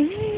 Ay.